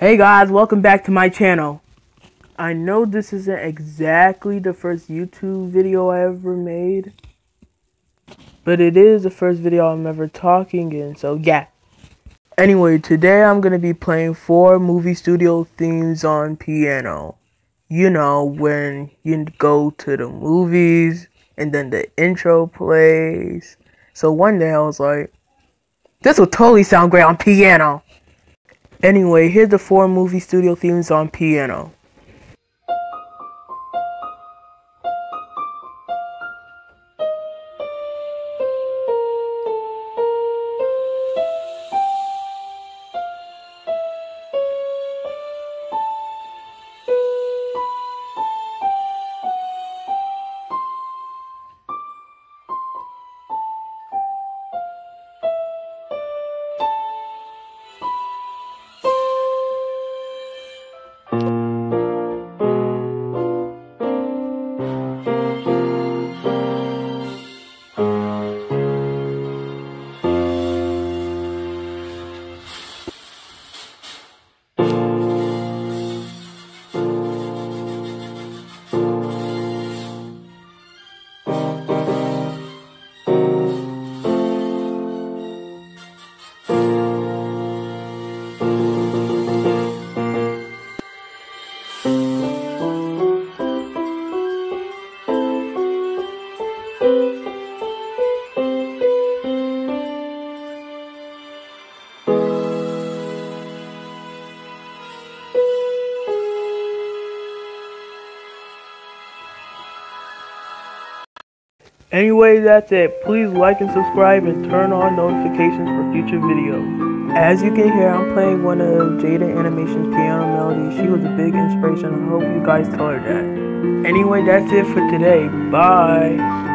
Hey guys, welcome back to my channel. I know this isn't exactly the first YouTube video I ever made, but it is the first video I'm ever talking in, so yeah. Anyway, today I'm going to be playing four movie studio themes on piano. You know, when you go to the movies and then the intro plays. So one day I was like, this will totally sound great on piano. Anyway, here's the four movie studio themes on piano. Anyway, that's it. Please like and subscribe and turn on notifications for future videos. As you can hear, I'm playing one of Jaiden Animations' piano melodies. She was a big inspiration. I hope you guys tell her that. Anyway, that's it for today. Bye.